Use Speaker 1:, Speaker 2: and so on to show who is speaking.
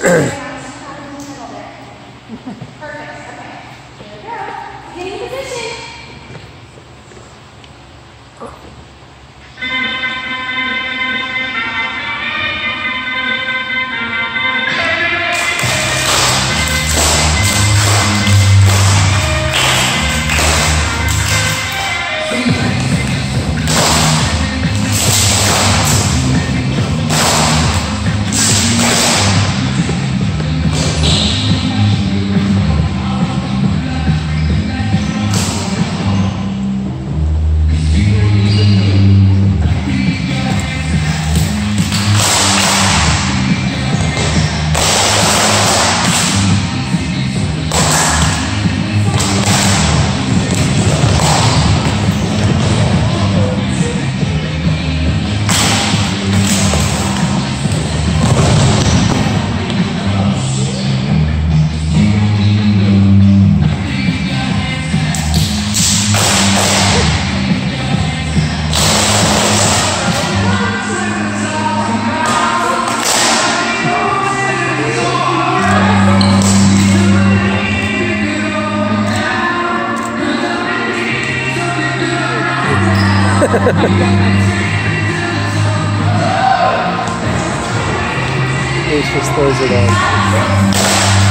Speaker 1: Getting position.
Speaker 2: He just throws it on.